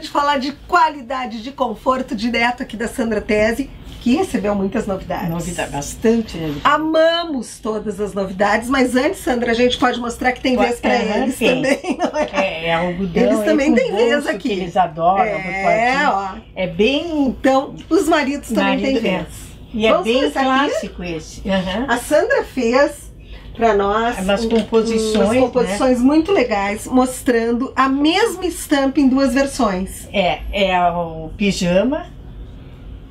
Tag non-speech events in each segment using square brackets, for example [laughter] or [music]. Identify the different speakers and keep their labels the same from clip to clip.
Speaker 1: de falar de qualidade, de conforto direto aqui da Sandra Tese, que recebeu muitas novidades.
Speaker 2: Novidade, bastante novidade.
Speaker 1: Amamos todas as novidades, mas antes, Sandra, a gente pode mostrar que tem vez para
Speaker 2: aham,
Speaker 1: eles
Speaker 2: tem.
Speaker 1: também, não é?
Speaker 2: É, é algodão.
Speaker 1: Eles
Speaker 2: é
Speaker 1: também têm vez aqui.
Speaker 2: Eles adoram.
Speaker 1: É,
Speaker 2: é,
Speaker 1: ó.
Speaker 2: é bem.
Speaker 1: Então, os maridos também têm
Speaker 2: Marido, é.
Speaker 1: vez.
Speaker 2: E é
Speaker 1: Vamos
Speaker 2: bem
Speaker 1: começar aqui?
Speaker 2: clássico esse. Aham.
Speaker 1: A Sandra fez para nós
Speaker 2: Umas
Speaker 1: um-
Speaker 2: composições,
Speaker 1: umas composições muito legais, mostrando a mesma estampa em duas versões.
Speaker 2: É, é o pijama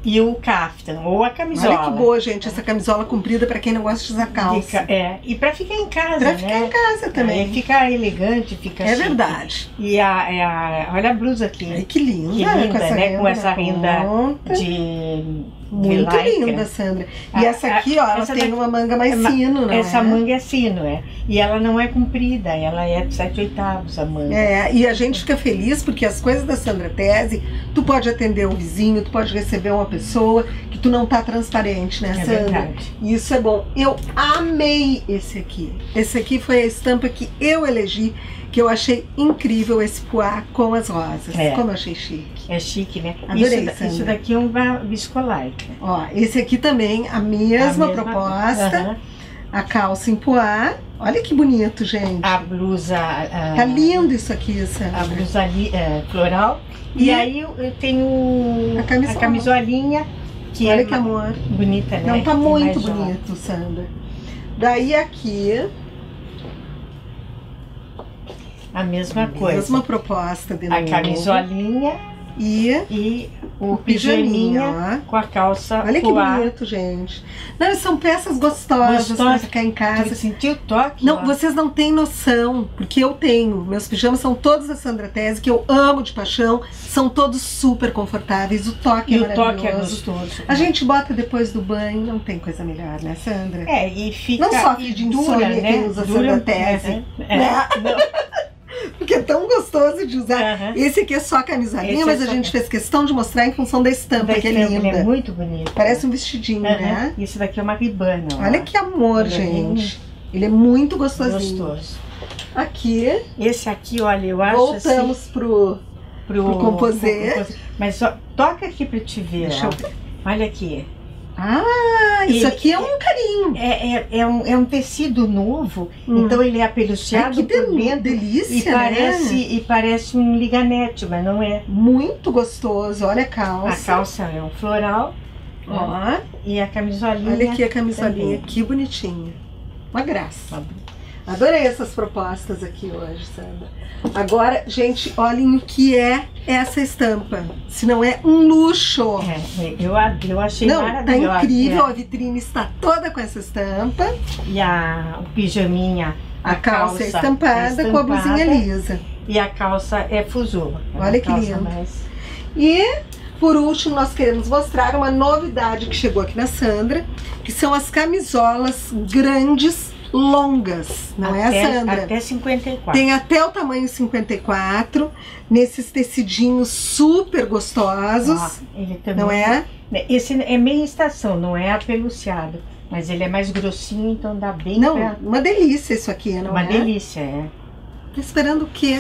Speaker 2: e o caftan, ou a camisola.
Speaker 1: Olha que boa, gente, essa camisola comprida para quem não gosta de usar calça.
Speaker 2: Fica- é, e pra ficar em casa,
Speaker 1: Pra
Speaker 2: né?
Speaker 1: ficar em casa
Speaker 2: Aí
Speaker 1: também.
Speaker 2: fica elegante, fica
Speaker 1: É
Speaker 2: chique.
Speaker 1: verdade.
Speaker 2: E a, é a- olha a blusa aqui.
Speaker 1: Ai, que linda,
Speaker 2: Que linda,
Speaker 1: com essa
Speaker 2: né?
Speaker 1: renda
Speaker 2: Com essa renda
Speaker 1: ponta.
Speaker 2: de
Speaker 1: Muito linda, Sandra. E
Speaker 2: A-
Speaker 1: essa aqui, ó, ela tem
Speaker 2: daqui-
Speaker 1: uma manga mais
Speaker 2: é
Speaker 1: fino, não
Speaker 2: Essa
Speaker 1: é?
Speaker 2: manga é sino, é. E ela não é comprida, ela é de 7 oitavos a manga.
Speaker 1: É, e a gente fica feliz porque as coisas da Sandra Tese, tu pode atender um vizinho, tu pode receber uma pessoa que tu não tá transparente, né,
Speaker 2: É
Speaker 1: Sandra?
Speaker 2: verdade.
Speaker 1: E Isso é bom. Eu amei esse aqui. Esse aqui foi a estampa que eu elegi, que eu achei incrível esse poá com as rosas.
Speaker 2: É.
Speaker 1: Como eu achei chique.
Speaker 2: É chique, né?
Speaker 1: Adorei,
Speaker 2: isso, isso daqui é um va- viscolaica.
Speaker 1: Ó, esse aqui também, a mesma, proposta.
Speaker 2: Aham.
Speaker 1: A calça em poá. Olha que bonito, gente.
Speaker 2: A blusa. a-
Speaker 1: Tá lindo isso aqui, Sandra.
Speaker 2: A blusa li- é, floral. E,
Speaker 1: E
Speaker 2: aí eu, tenho
Speaker 1: a camisola.
Speaker 2: camisolinha, que
Speaker 1: Olha
Speaker 2: é
Speaker 1: que amor.
Speaker 2: bonita, né?
Speaker 1: Não, tá
Speaker 2: Tem
Speaker 1: muito
Speaker 2: jovem.
Speaker 1: bonito, Sandra. Daí aqui,
Speaker 2: A mesma coisa.
Speaker 1: mesma proposta de
Speaker 2: A
Speaker 1: novo.
Speaker 2: camisolinha
Speaker 1: E
Speaker 2: e o,
Speaker 1: o pijaminha,
Speaker 2: pijaminha
Speaker 1: ó.
Speaker 2: com a calça
Speaker 1: Olha que bonito, gente. Não, são peças gostosas pra
Speaker 2: Gostosa.
Speaker 1: ficar em casa.
Speaker 2: sentiu o toque?
Speaker 1: Não,
Speaker 2: ó?
Speaker 1: vocês não têm noção, porque eu tenho. Meus pijamas são todos da Sandra Tese, que eu amo de paixão. São todos super confortáveis. O toque
Speaker 2: E
Speaker 1: é
Speaker 2: o toque é
Speaker 1: maravilhoso.
Speaker 2: gostoso.
Speaker 1: A gente bota depois do banho, não tem coisa melhor, né, Sandra?
Speaker 2: É, e fica.
Speaker 1: Não sofre
Speaker 2: e
Speaker 1: de insônia
Speaker 2: né?
Speaker 1: quem usa
Speaker 2: Dura,
Speaker 1: Sandra Tese.
Speaker 2: é, é.
Speaker 1: Né?
Speaker 2: Não,
Speaker 1: Porque é tão gostoso de usar.
Speaker 2: aham.
Speaker 1: Esse aqui é só a camisolinha,
Speaker 2: é
Speaker 1: mas a
Speaker 2: só-
Speaker 1: gente fez questão de mostrar em função da estampa,
Speaker 2: Da
Speaker 1: que é
Speaker 2: ele
Speaker 1: linda.
Speaker 2: é muito bonito.
Speaker 1: Parece um vestidinho,
Speaker 2: Aham.
Speaker 1: né?
Speaker 2: Isso daqui é uma ribana. ó.
Speaker 1: Olha que amor,
Speaker 2: Ele é
Speaker 1: gente. Ele é muito gostosinho.
Speaker 2: gostoso.
Speaker 1: Aqui,
Speaker 2: Esse aqui, olha, eu acho
Speaker 1: voltamos
Speaker 2: assim,
Speaker 1: pro,
Speaker 2: pro,
Speaker 1: pro composê.
Speaker 2: Mas ó, toca aqui pra te ver.
Speaker 1: Deixa
Speaker 2: ó.
Speaker 1: eu ver.
Speaker 2: Olha aqui.
Speaker 1: Ah, isso
Speaker 2: Ele-
Speaker 1: aqui é um carinho.
Speaker 2: É, é, é, um, é um tecido novo,
Speaker 1: Hum.
Speaker 2: então ele é
Speaker 1: Ai,
Speaker 2: apeluciado
Speaker 1: que
Speaker 2: por dentro.
Speaker 1: delícia,
Speaker 2: E parece,
Speaker 1: né?
Speaker 2: e parece um liganete, mas não é.
Speaker 1: Muito gostoso. Olha a calça.
Speaker 2: A calça é um floral né?
Speaker 1: Ó,
Speaker 2: e a camisolinha.
Speaker 1: olha aqui a camisolinha,
Speaker 2: também.
Speaker 1: que bonitinha. Uma graça.
Speaker 2: Tá
Speaker 1: Adorei essas propostas aqui hoje, Sandra. Agora, gente, olhem o que é essa estampa. Se não é um luxo.
Speaker 2: É, é, eu, a- eu achei
Speaker 1: Não, tá
Speaker 2: maravilhosa.
Speaker 1: incrível.
Speaker 2: é.
Speaker 1: A vitrine está toda com essa estampa.
Speaker 2: E a, o pijaminha,
Speaker 1: A, calça, é estampada, com a blusinha lisa.
Speaker 2: E a calça é fusul. É
Speaker 1: Olha que
Speaker 2: calça
Speaker 1: lindo.
Speaker 2: mais-
Speaker 1: E, por último, nós queremos mostrar uma novidade que chegou aqui na Sandra, que são as camisolas grandes, longas. Não é,
Speaker 2: até,
Speaker 1: Sandra?
Speaker 2: Até 54.
Speaker 1: Tem até o tamanho 54, nesses tecidinhos super gostosos,
Speaker 2: Ó, ele também,
Speaker 1: não é?
Speaker 2: Esse é meia estação, não é apeluciado. Mas ele é mais grossinho, então dá bem
Speaker 1: Não,
Speaker 2: pra...
Speaker 1: uma delícia isso aqui, não
Speaker 2: Uma
Speaker 1: é?
Speaker 2: delícia, é.
Speaker 1: Tá esperando o quê?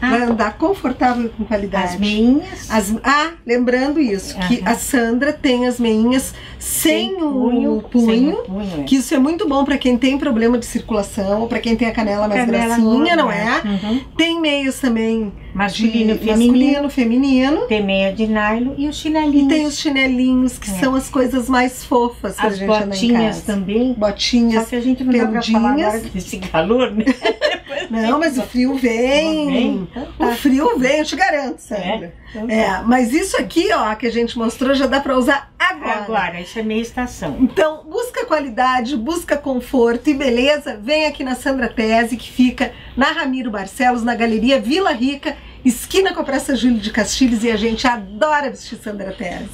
Speaker 2: Ah.
Speaker 1: Vai andar confortável e com qualidade.
Speaker 2: As meinhas,
Speaker 1: As- ah, lembrando isso, que a Sandra tem as meinhas sem, o punho,
Speaker 2: sem o punho, é.
Speaker 1: que isso é muito bom para quem tem problema de circulação, ou para quem tem a canela mais
Speaker 2: Canela
Speaker 1: grossinha,
Speaker 2: no-
Speaker 1: não é?
Speaker 2: Uhum.
Speaker 1: Tem meios também
Speaker 2: Masculino e
Speaker 1: de
Speaker 2: feminino.
Speaker 1: masculino, feminino.
Speaker 2: Tem meia de nylon e os
Speaker 1: E
Speaker 2: chinelinhos.
Speaker 1: tem os chinelinhos, que
Speaker 2: É.
Speaker 1: são as coisas mais fofas pra
Speaker 2: As
Speaker 1: gente andar em
Speaker 2: botinhas
Speaker 1: casa.
Speaker 2: também. Só
Speaker 1: Botinhas.
Speaker 2: que a gente não dá pra falar agora desse calor, né? [laughs]
Speaker 1: Não, mas o frio vem.
Speaker 2: Vem? Então
Speaker 1: O
Speaker 2: tá.
Speaker 1: frio vem, eu te garanto, Sandra.
Speaker 2: Então tá.
Speaker 1: É, mas isso aqui, ó, que a gente mostrou, já dá pra usar agora.
Speaker 2: Agora, isso é meia estação.
Speaker 1: Então, busca qualidade, busca conforto e beleza, vem aqui na Sandra Tese, que fica na Ramiro Barcelos, na Galeria Vila Rica, esquina com a Praça Júlio de Castilhos, e a gente adora vestir Sandra Tese.